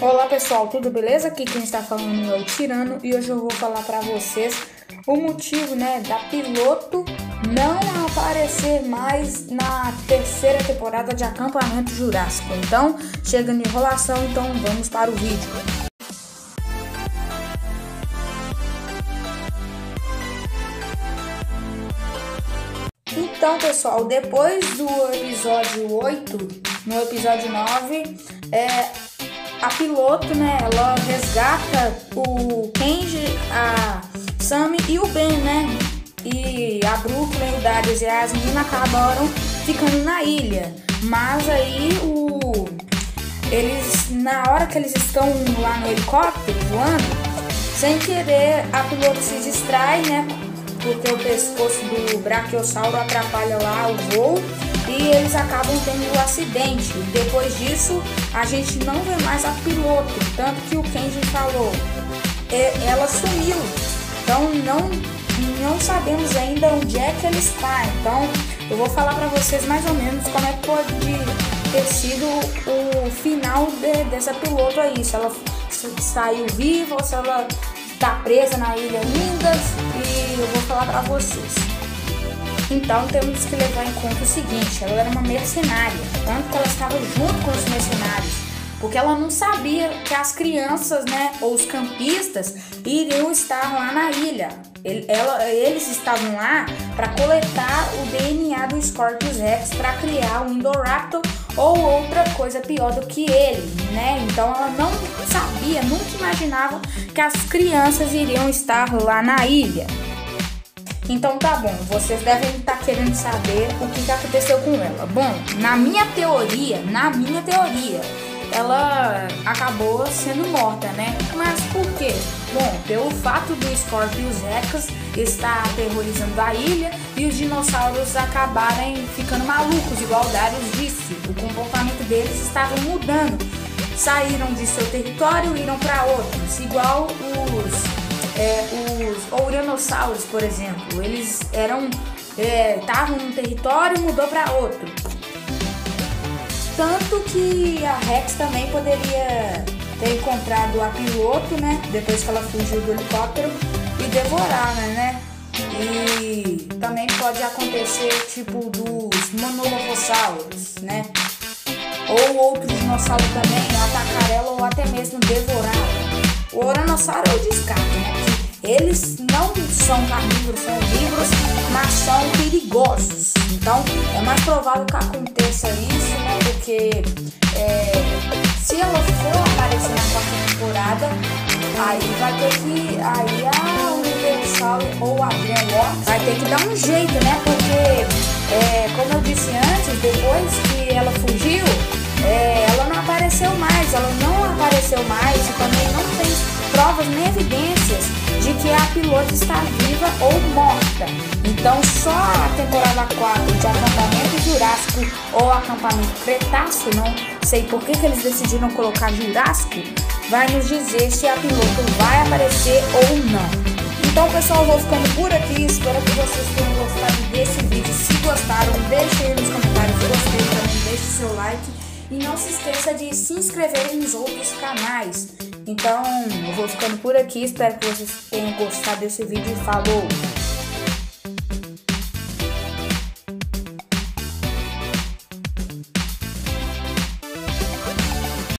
Olá pessoal, tudo beleza? Aqui quem está falando é o Tirano e hoje eu vou falar para vocês o motivo, né, da piloto não aparecer mais na terceira temporada de Acampamento Jurássico. Então, chega de enrolação, então vamos para o vídeo. Então, pessoal, depois do episódio 8, no episódio 9, é, a piloto, né, ela resgata o Kenji, a Sammy e o Ben, né? E a Brooklyn, o Darius e a Yasmin acabaram ficando na ilha. Mas aí o eles na hora que eles estão lá no helicóptero voando, sem querer a piloto se distrai, né? Porque o pescoço do brachiosauro atrapalha lá o voo e eles acabam tendo um acidente. Depois disso, a gente não vê mais a piloto, tanto que o Kenji falou, ela sumiu. Então não não sabemos ainda onde é que ela está. Então eu vou falar para vocês mais ou menos como é que pode ter sido o final de, dessa piloto aí, se ela saiu viva ou se ela está presa na ilha Lindas e eu vou falar para vocês. Então temos que levar em conta o seguinte: ela era uma mercenária, tanto que ela estava junto com os mercenários, porque ela não sabia que as crianças, né, ou os campistas iriam estar lá na ilha. Ele, ela, eles estavam lá para coletar o DNA do Scorpius Rex para criar um Indoraptor ou outra coisa pior do que ele, né? Então ela não sabia, nunca imaginava que as crianças iriam estar lá na ilha. Então tá bom, vocês devem estar tá querendo saber o que, aconteceu com ela. Bom, na minha teoria, na minha teoria, ela acabou sendo morta, né? Mas por quê? Bom, pelo fato do Scorpius Rex estar aterrorizando a ilha e os dinossauros acabarem ficando malucos, igual Darius disse. O comportamento deles estava mudando. Saíram de seu território e iram para outros, igual os é, os ouranossauros, por exemplo, eles eram estavam é, num território e mudou para outro. Tanto que a Rex também poderia ter encontrado a piloto, né? Depois que ela fugiu do helicóptero e devorar, né? E também pode acontecer tipo dos monolofossauros, né? Ou outros dinossauros também atacar ela ou até mesmo devorar. O oranossauro eu descarto, né? Eles não são carnívoros, são herbívoros, mas são perigosos. Então é mais provável que aconteça isso, né? Porque é, se ela for aparecer na quarta temporada, aí vai ter que. Aí a Universal ou a DreamWorks vai ter que dar um jeito, né? Porque, é, como eu disse antes, depois que ela fugiu, é, ela não apareceu mais, ela não apareceu mais e também não tem provas nem evidências de que a piloto está viva ou morta. Então só a temporada 4 de acampamento jurássico ou acampamento cretáceo, não sei por que, que eles decidiram colocar jurássico, vai nos dizer se a piloto vai aparecer ou não. Então pessoal, eu vou ficando por aqui, espero que vocês tenham gostado desse vídeo. Se gostaram, deixem aí nos comentários gostei também, deixe seu like. E não se esqueça de se inscrever nos outros canais. Então, eu vou ficando por aqui. Espero que vocês tenham gostado desse vídeo. Falou!